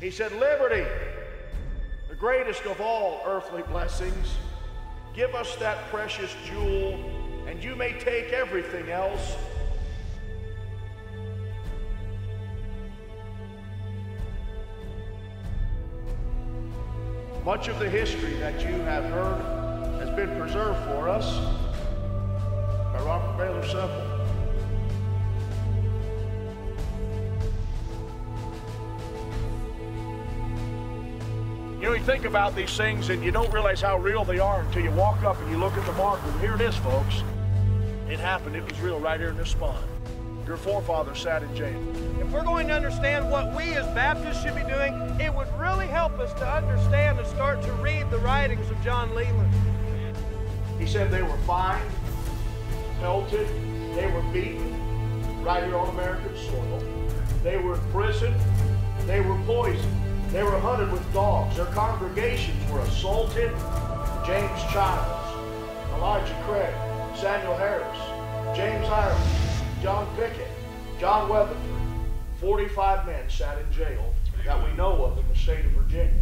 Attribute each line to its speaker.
Speaker 1: He said, Liberty, the greatest of all earthly blessings, give us that precious jewel, and you may take everything else. Much of the history that you have heard has been preserved for us by Robert Baylor Semple. You know, you think about these things and you don't realize how real they are until you walk up and you look at the marker. And here it is, folks. It happened. It was real right here in this spot. Your forefather sat in jail.
Speaker 2: If we're going to understand what we as Baptists should be doing, it would really help us to understand and start to read the writings of John Leland.
Speaker 1: He said they were fined, pelted, they were beaten right here on American soil. They were imprisoned, they were poisoned, they were hunted with dogs. Their congregations were assaulted. James Childs, Elijah Craig, Samuel Harris, James Ireland, John Pickett, John Weatherford. 45 men sat in jail that we know of in the state of Virginia.